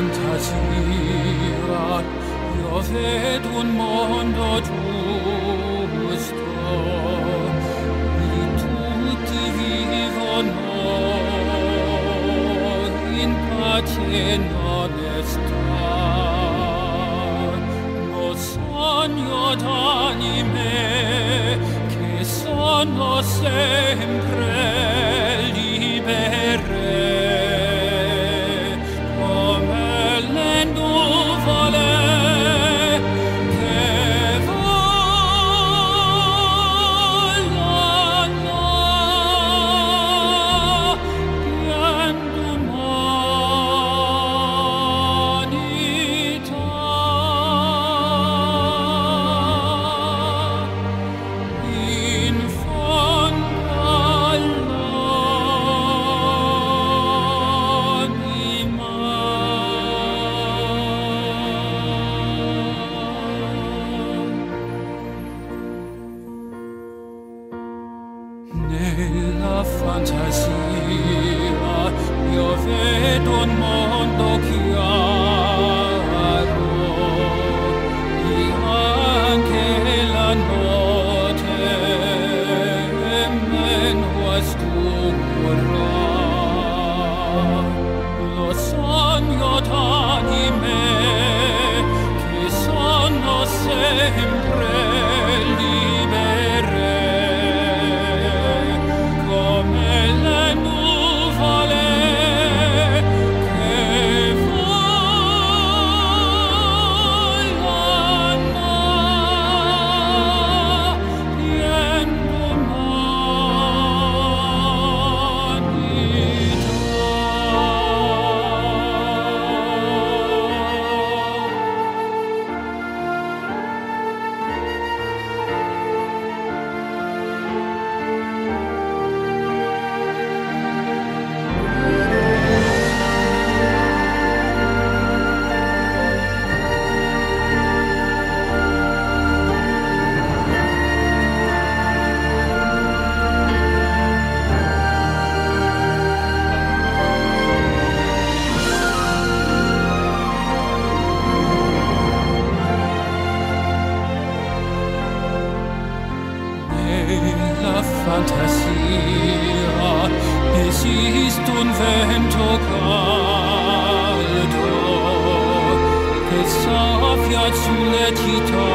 fantasia io vedo un mondo giusto Lì tutti vivono in pace in onestà Lo sogno d'anime che sono sempre libere Nella fantasia io vedo un mondo la fantasia. Esist un vento caldo che soffia sulle città.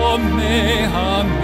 Come a me